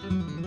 Mm-hmm.